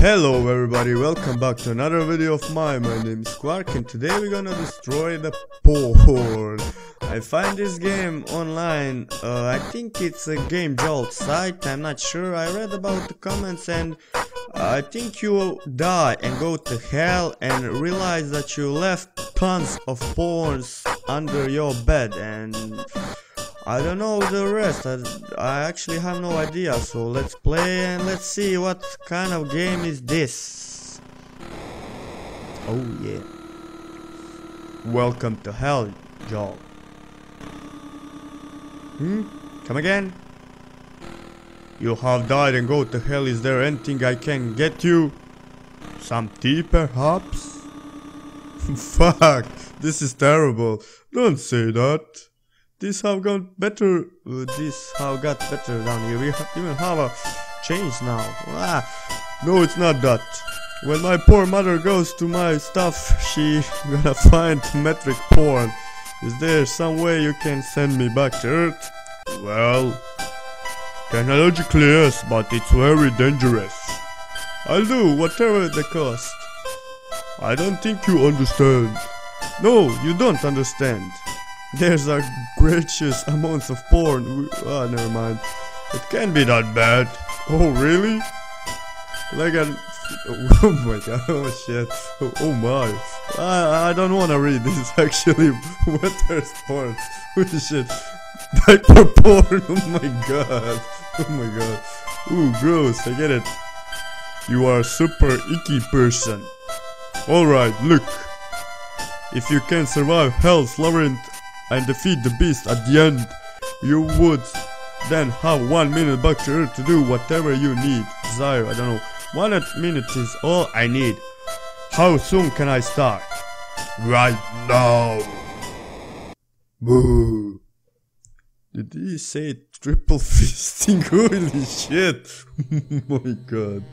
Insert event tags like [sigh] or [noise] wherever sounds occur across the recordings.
Hello everybody, welcome back to another video of mine. My name is Quark and today we're gonna destroy the porn. I find this game online, uh, I think it's a Game Jolt site, I'm not sure. I read about the comments and I think you will die and go to hell and realize that you left tons of porns under your bed and I don't know the rest, I, I actually have no idea, so let's play and let's see what kind of game is this. Oh yeah. Welcome to hell, Joel. Hmm? Come again? You have died and go to hell, is there anything I can get you? Some tea perhaps? [laughs] Fuck, this is terrible. Don't say that. This have got better. Uh, this have got better down here. We even have a change now. Ah, no, it's not that. When my poor mother goes to my stuff, she [laughs] gonna find metric porn. Is there some way you can send me back to Earth? Well, technologically yes, but it's very dangerous. I'll do whatever the cost. I don't think you understand. No, you don't understand. There's a gracious amounts of porn. Ah, oh, never mind. It can't be that bad. Oh, really? Like a... [laughs] Oh my god, [laughs] oh shit. Oh, oh my. I, I don't wanna read this [laughs] actually. what there's porn. Holy shit. Diaper porn. Oh my god. Oh my god. Ooh, gross. I get it. You are a super icky person. Alright, look. If you can survive Hell's Labyrinth and defeat the beast at the end, you would then have one minute back to Earth to do whatever you need. Desire, I don't know. One minute is all I need. How soon can I start? Right now. Boo. Did he say triple [laughs] fisting? Holy shit. [laughs] my god.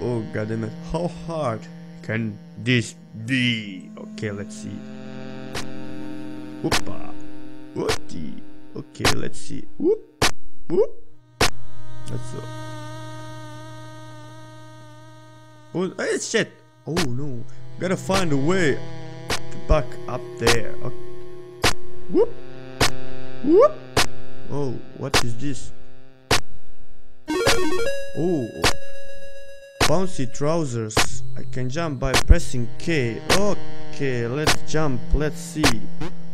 Oh god damn it. How hard can this be? Okay, let's see. Whoopa. Whoopty. Okay, let's see. Whoop. Whoop. Let's go. Oh, hey, shit. Oh no. Gotta find a way to back up there. Okay. Whoop. Whoop. Oh, what is this? Oh. Bouncy trousers. I can jump by pressing K. Okay, let's jump. Let's see.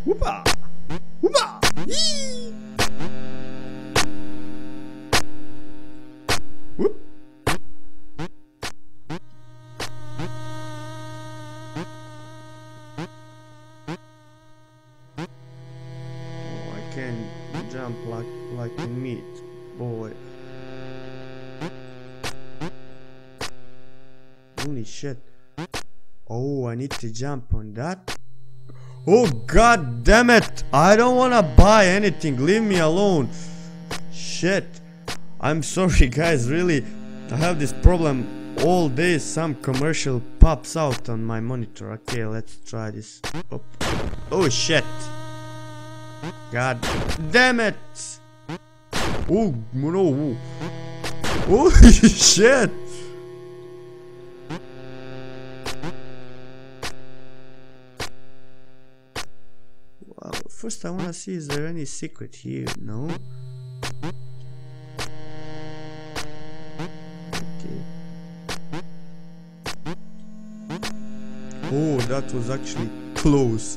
Whoopa! Whoopa! Yee! Oh god damn it! I don't wanna buy anything, leave me alone. Shit. I'm [laughs] sorry guys, really. I have this problem all day some commercial pops out on my monitor. Okay, let's try this. Oh, oh shit. God damn it! Oh no! Oh [laughs] shit! First I wanna see is there any secret here, no? Oh, that was actually close.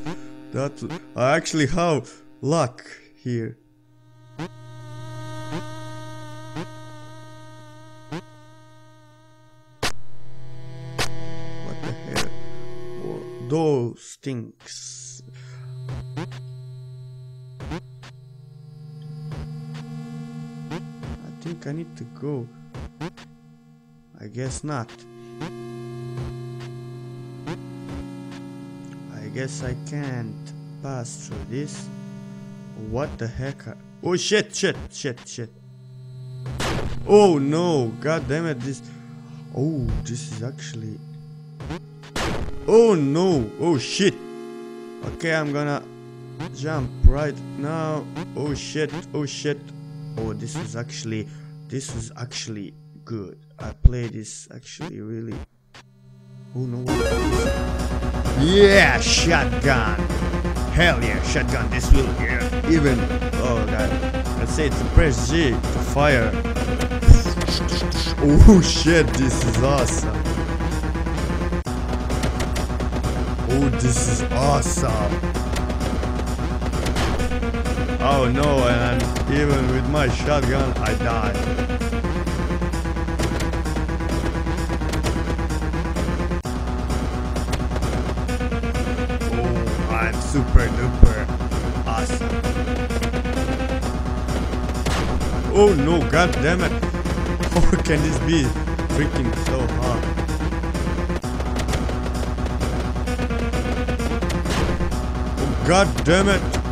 That I actually have luck here. What the hell? Those things. I need to go. I guess not. I guess I can't pass through this. What the heck? Oh shit, shit, shit, shit. Oh no, god damn it, this... Oh, this is actually... Oh no, oh shit. Okay, I'm gonna jump right now. Oh shit, oh shit, oh this is actually this is actually good I play this actually really. Oh no! Yeah, shotgun. Hell yeah, shotgun. This will yeah, even. Oh god. Let's say to press G to fire. Oh shit! This is awesome. Oh, this is awesome. Oh no, and even with my shotgun, I die. Oh, I'm super duper awesome. Oh no, god damn it. [laughs] How can this be freaking so hard? Oh god damn it.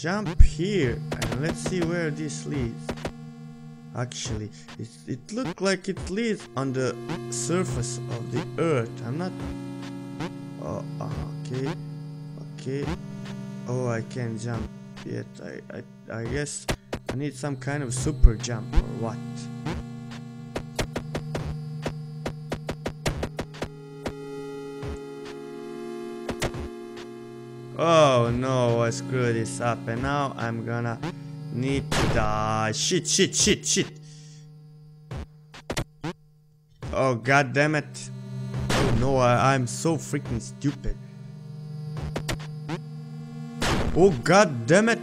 Jump here and let's see where this leads. Actually, it, it looked like it leads on the surface of the earth. I'm not... Oh, okay, okay. Oh, I can't jump yet. I, I, I guess I need some kind of super jump or what. Oh no, I screwed this up and now I'm gonna need to die. Shit, shit, shit, shit. Oh god damn it. Oh no, I, I'm so freaking stupid. Oh god damn it.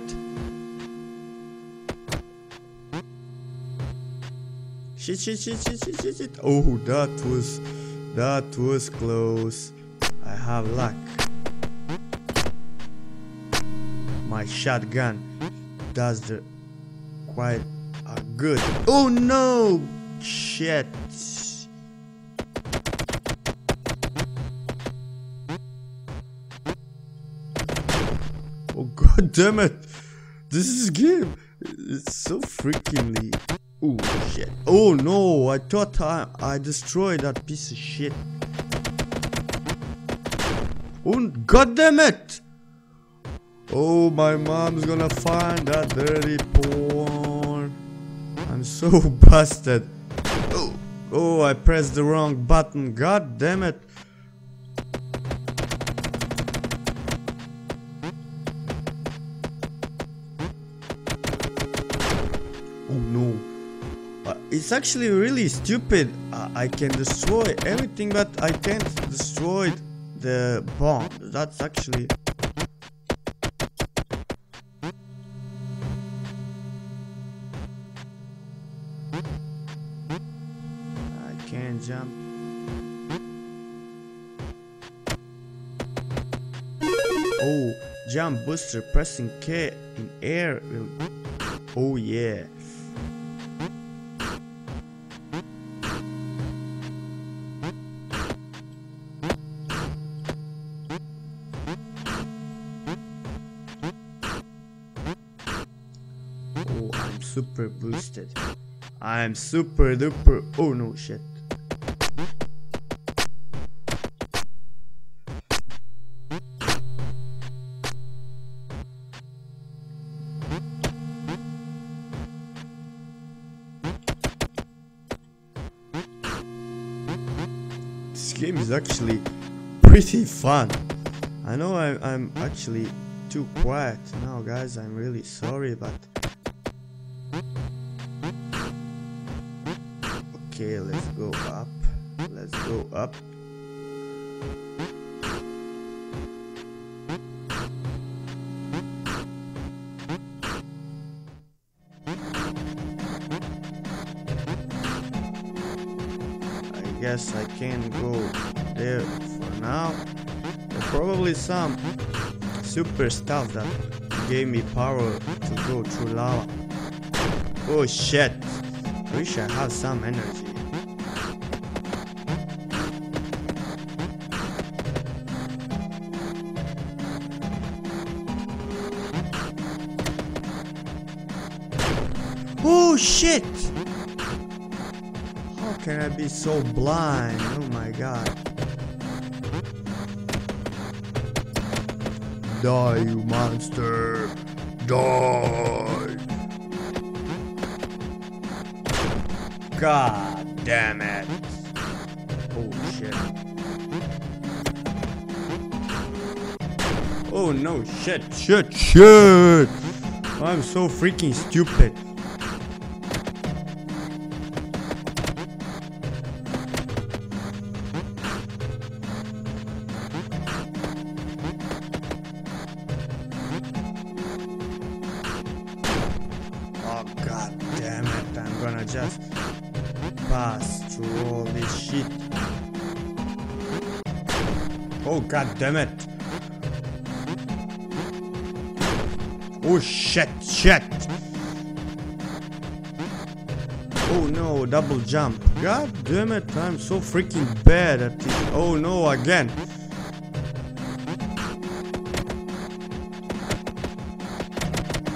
Shit, shit, shit, shit, shit, shit, shit. Oh, that was, that was close. I have luck. My shotgun does the quite uh, good. Oh no! Shit. Oh god damn it! This is game. It's so freakingly. Oh shit. Oh no! I thought I I destroyed that piece of shit. Oh god damn it! Oh, my mom's gonna find that dirty porn. I'm so [laughs] busted. Oh, oh, I pressed the wrong button. God damn it. Oh no. Uh, it's actually really stupid. Uh, I can destroy everything, but I can't destroy the bomb. That's actually Can't jump. Oh, jump booster pressing K in air will. Oh yeah. Oh, I'm super boosted. I'm super duper. Oh no, shit. Actually pretty fun. I know I, I'm actually too quiet now, guys. I'm really sorry, but Okay, let's go up. Let's go up. I guess I can go there for now. Probably some super stuff that gave me power to go through lava. Oh shit! Wish I had some energy. Oh shit! How can I be so blind? Oh my god. Die, you monster! Die! God damn it! Oh shit. Oh no, shit, shit, shit! I'm so freaking stupid. God damn it. Oh shit, shit. Oh no, double jump. God damn it, I'm so freaking bad at it. Oh no, again.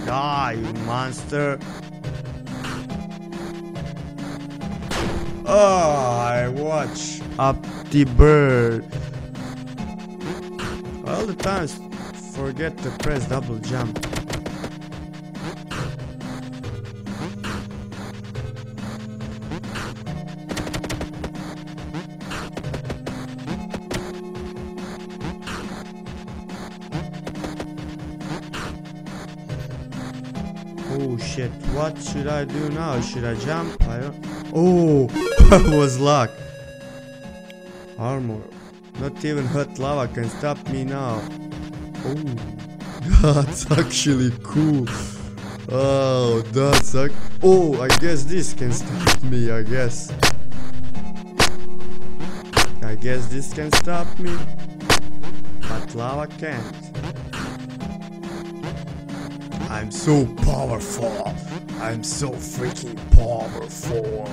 Die, you monster. Oh, I watch up the bird. The times forget to press double jump. Oh shit, what should I do now? Should I jump? I don't... Oh, [laughs] that was luck. Armor. Not even hot lava can stop me now. Oh, that's actually cool. Oh, that's ac Oh, I guess this can stop me, I guess. I guess this can stop me. But lava can't. I'm so powerful. I'm so freaking powerful.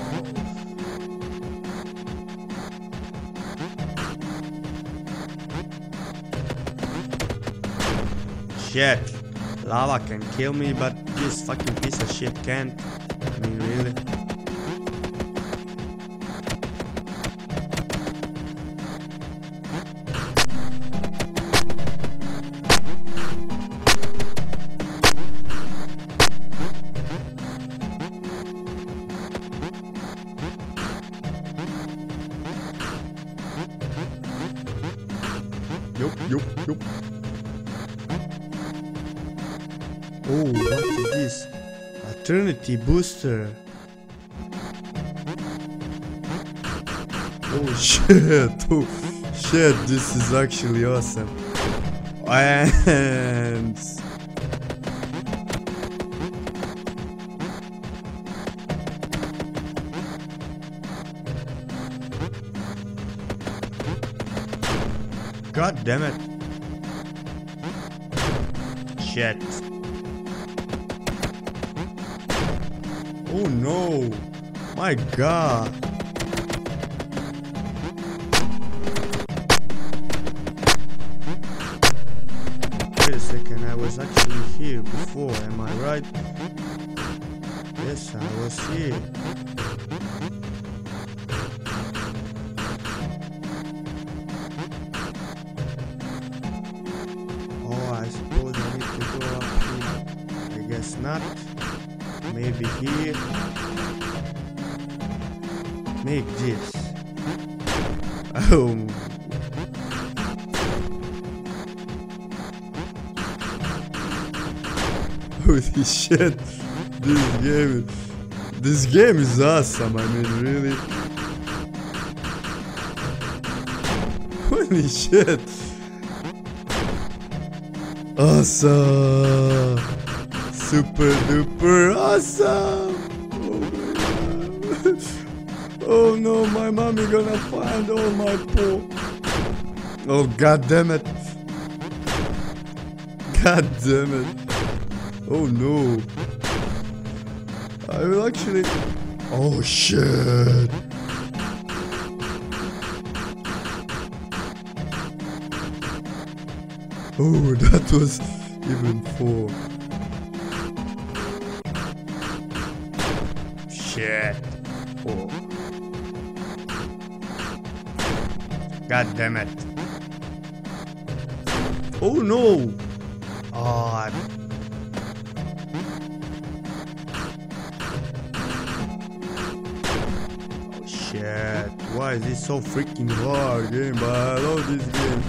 Shit. Lava can kill me, but this fucking piece of shit can't. I mean, really? Yup, yup, yup. Oh, what is this? Eternity booster. Oh [laughs] shit! Oh shit! This is actually awesome. And God damn it! Shit! No! My god! Wait a second, I was actually here before, am I right? Yes, I was here. Maybe here. Make this. Oh. [laughs] Holy shit. This game This game is awesome, I mean really. [laughs] Holy shit. Awesome. Super duper awesome. Oh. Oh no, my mommy gonna find all my poo. Oh god damn it. God damn it. Oh no. I will actually. Oh shit. Oh, [laughs] that was even four. Shit. God damn it. Oh no! Oh, Oh shit. Why is this so freaking hard game? But I love this game.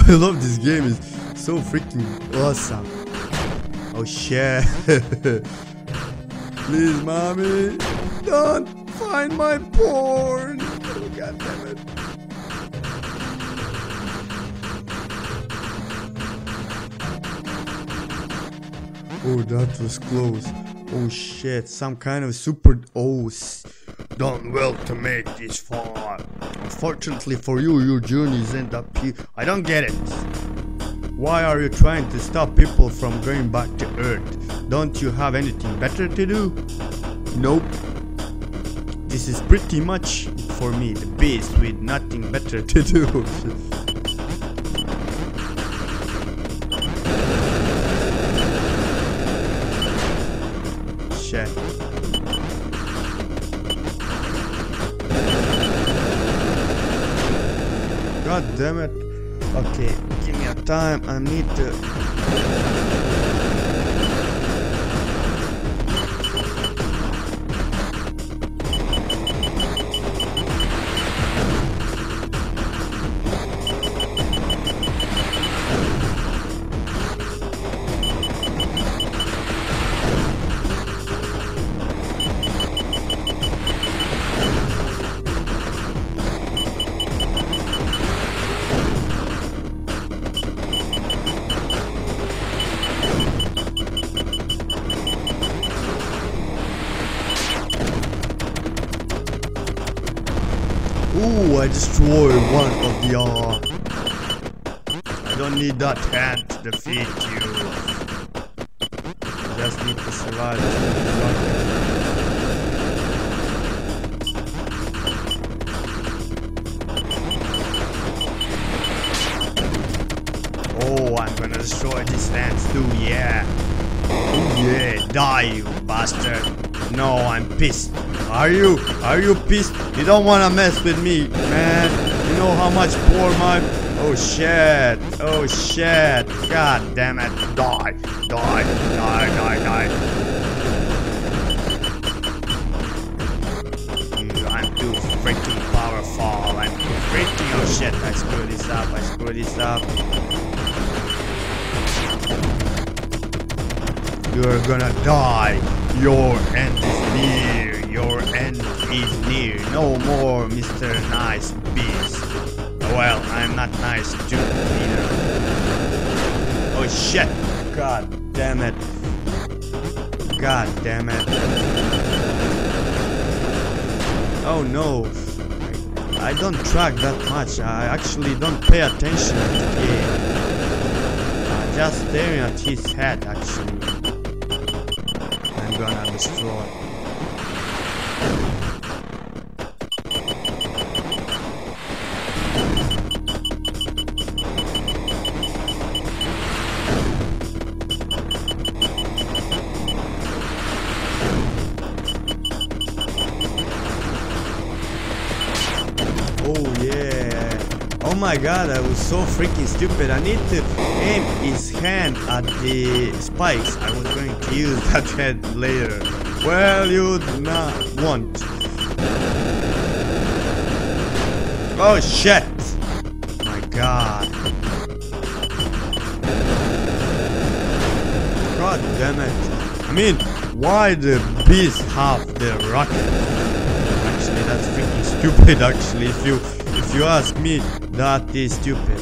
[laughs] I love this game. It's so freaking awesome. Oh shit. [laughs] Please, mommy, don't find my porn. Oh, God damn it. Oh, that was close. Oh shit, some kind of super. Oh, done well to make this far. Unfortunately for you, your journeys end up here. I don't get it. Why are you trying to stop people from going back to Earth? Don't you have anything better to do? Nope. This is pretty much for me, the beast with nothing better to do. [laughs] Shit. God damn it. Okay, give me a time. I need to. I destroyed one of the R. I don't need that hand to defeat you. I just need to survive. Oh, I'm gonna destroy this land too, yeah. Oh yeah, die you bastard. No, I'm pissed. Are you? Are you pissed? You don't wanna mess with me, man. You know how much poor my... Oh shit. Oh shit. God damn it. Die. Die. Die, die, die. Mm, I'm too freaking powerful. I'm too freaking... Oh shit, I screwed this up. I screwed this up. You're gonna die. Your end is near. Your end is near. No more, Mr. Nice Beast. Well, I'm not nice too either. Oh shit. God damn it. God damn it. Oh no. I, don't track that much. I actually don't pay attention to the game. I'm just staring at his head actually. Gonna destroy. God, I was so freaking stupid. I need to aim his hand at the spikes. I was going to use that [laughs] head later. Well, you'd not want. Oh shit! My god. God damn it. I mean, why the beast have the rocket? Actually, that's freaking stupid. [laughs] Actually, if you if you ask me, that is stupid.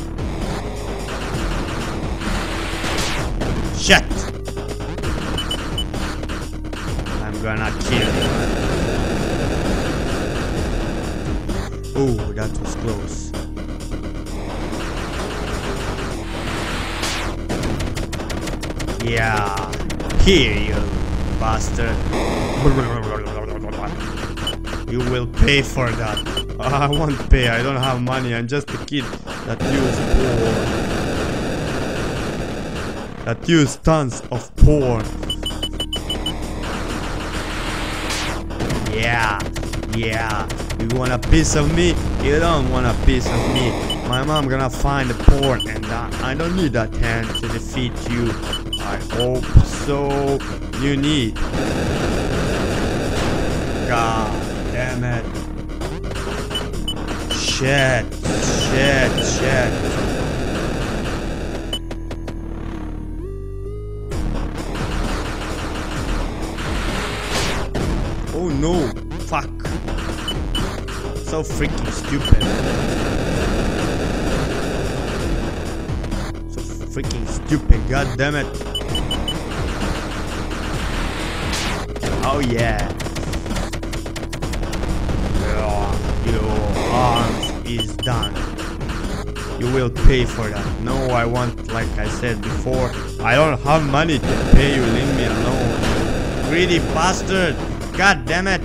Shit! I'm gonna kill you. Oh, that was close. Yeah, here you bastard. You will pay for that. I won't pay, I don't have money, I'm just a kid that use porn. That use tons of porn. Yeah, yeah. You want a piece of me? You don't want a piece of me. My mom gonna find the porn and I don't need that hand to defeat you. I hope so. You need. God damn it. Shit. Shit. Shit. Oh no. Fuck. So freaking stupid. So freaking stupid. God damn it. Oh yeah. Your arms is done. You will pay for that. No, I want, like I said before, I don't have money to pay you. Leave me alone. Greedy bastard. God damn it.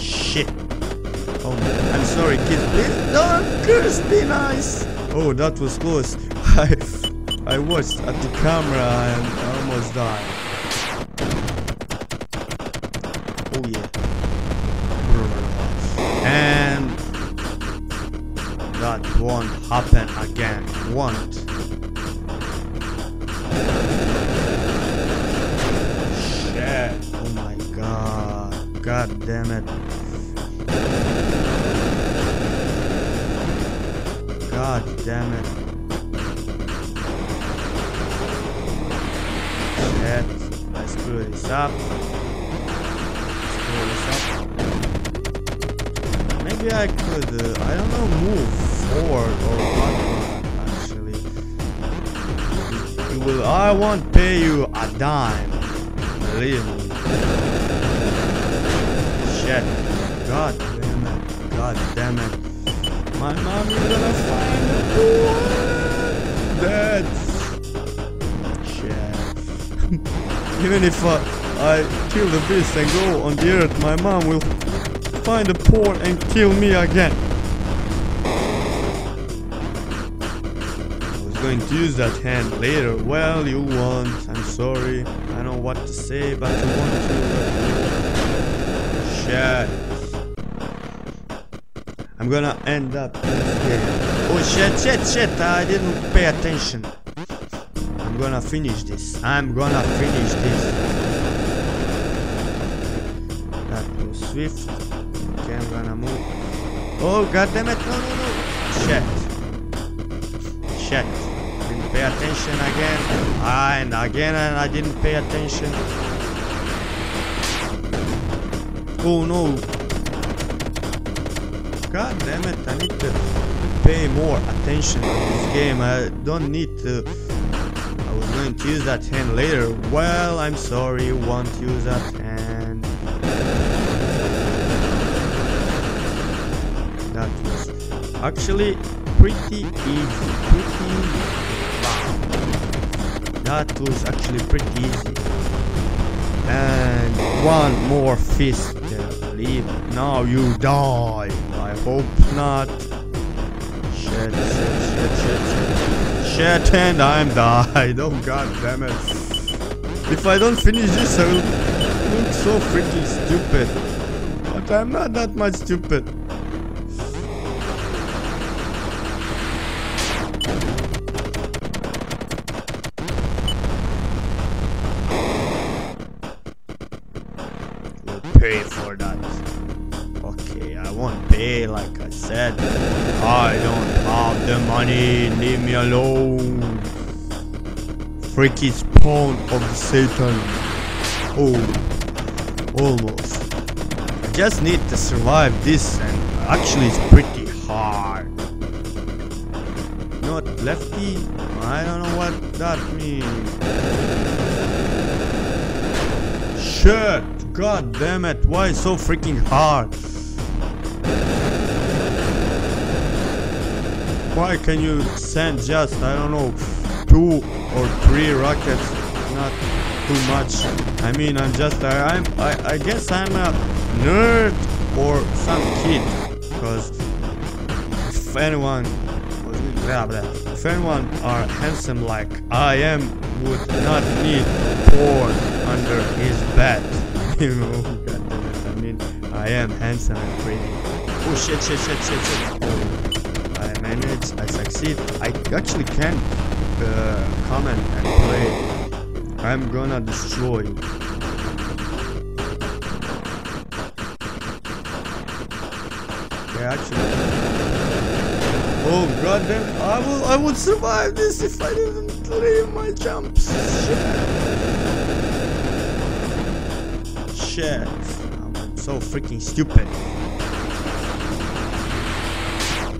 Shit. Oh, I'm sorry, kids. Please don't curse. Be nice. Oh, that was close. [laughs] I, I watched at the camera and I almost died. Won't happen again. Won't. Shit. Oh my god. God damn it. God damn it. Shit. I screw this up. Screw this up. Maybe I could, uh, I don't know, move forward or backward, actually. You will, I won't pay you a dime. Believe me. Shit. God damn it. God damn it. My mom is gonna find poor. That's shit. [laughs] Even if I, I kill the beast and go on the earth, my mom will find the poor and kill me again. Going to use that hand later. Well, you won't. I'm sorry. I don't know what to say, but you want to. Shit. I'm gonna end up. Oh shit, shit, shit, I didn't pay attention. I'm gonna finish this. I'm gonna finish this. That was swift. Okay, I'm gonna move. Oh god damn it, no no no. Shit. Shit. Pay attention again. Ah, and again and I didn't pay attention. Oh no, God damn it, I need to pay more attention to this game. I don't need to... I was going to use that hand later. Well, I'm sorry, you won't use that hand. That was actually pretty easy. Pretty easy. That was actually pretty easy. And one more fist. Leave. Now you die. I hope not. Shit, shit, shit, shit, shit. Shit, and I'm died. [laughs] Oh god damn it. If I don't finish this, I will look so freaking stupid. But I'm not that much stupid. For. Okay, I won't pay like I said. I don't have the money. Leave me alone. Freaky spawn of Satan. Oh, almost. I just need to survive this and actually it's pretty hard. Not lefty? I don't know what that means. Shit! God damn it, why so freaking hard? Why can you send just, I don't know, two or three rockets? Not too much. I mean, I'm just, I, I'm, I, I guess I'm a nerd or some kid. Because if anyone, blah, blah, if anyone are handsome like I am, would not need porn under his bed. You know, God. I mean, I am handsome and pretty. Oh shit, shit, shit, shit, shit. Oh, I manage, I succeed. I actually can uh, comment and play. I'm gonna destroy you. Okay, actually. Oh goddamn! I will, I would survive this if I didn't leave my jumps. Shit. Shit. I'm so freaking stupid.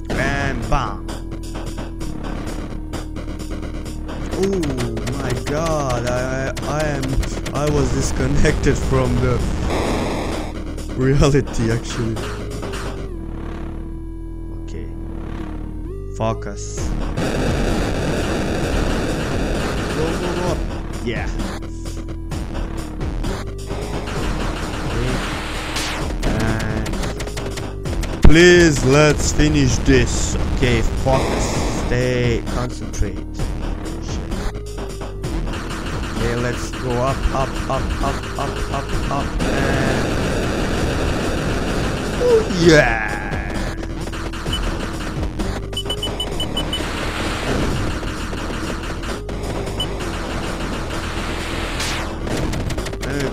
Bam, bam. Oh my god! I, I, am, I was disconnected from the reality actually. Okay. Focus. Go, go, go. Yeah. Please let's finish this. Okay, focus. Stay concentrate. Okay, let's go up, up, up, up, up, up, up, and oh yeah.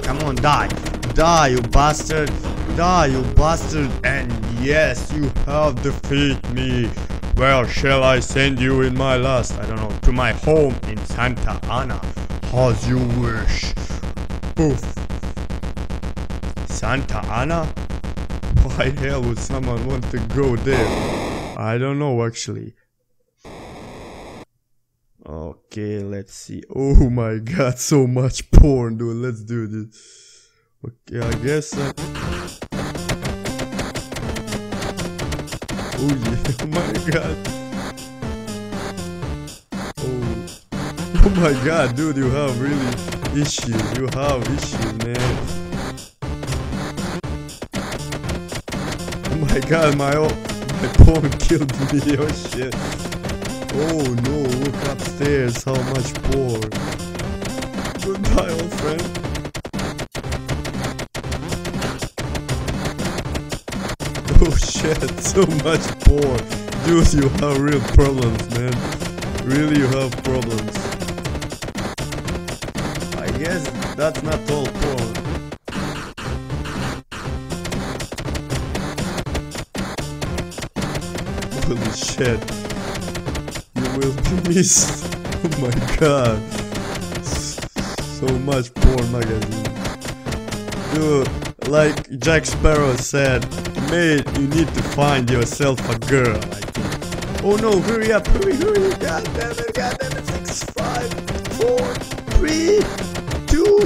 Come on, die. Die, you bastard. Die, you bastard. And yes, you have defeated me. Where shall I send you in my last? I don't know. To my home in Santa Ana. As you wish. Poof. Santa Ana? Why hell would someone want to go there? I don't know actually. Okay, let's see. Oh my [laughs] god, so much porn, dude. Let's do this. Okay, I guess I... Oh yeah, oh my god. Oh. Oh my god, dude, you have really issues. You have issues, man. Oh my god, my o- my porn [laughs] killed me. Oh shit. Oh no, look upstairs, how much porn. Goodbye, old friend. Shit, [laughs] so much porn. Dude, you have real problems, man. Really, you have problems. I guess that's not all porn. Holy shit. You will [laughs] be missed. Oh my god. So much porn magazine. Dude, like Jack Sparrow said, mate, you need to find yourself a girl, I think. Oh no, hurry up, hurry, hurry, god damn it, god damn it, six, five, four, three, two,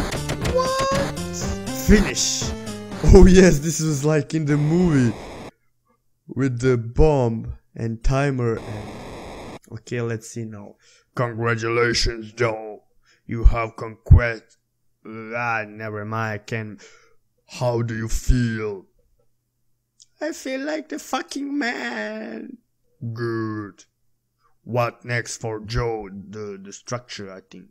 one. Finish. Oh yes, this was like in the movie with the bomb and timer and okay let's see now congratulations joe you have conquest ah never mind I can how do you feel? I feel like the fucking man. Good. What next for joe the the structure i think?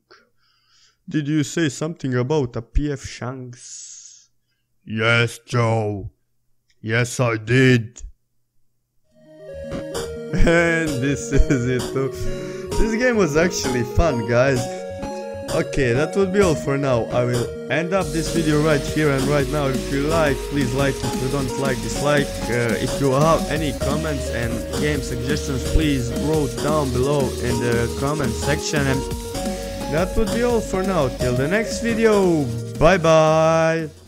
Did you say something about a pf shanks? Yes joe. Yes i did. [laughs] And this is it. This game was actually fun, guys. Okay, that would be all for now. I will end up this video right here and right now. If you like, please like. If you don't like, dislike. Uh, if you have any comments and game suggestions, please wrote down below in the comment section. And that would be all for now. Till the next video. Bye bye.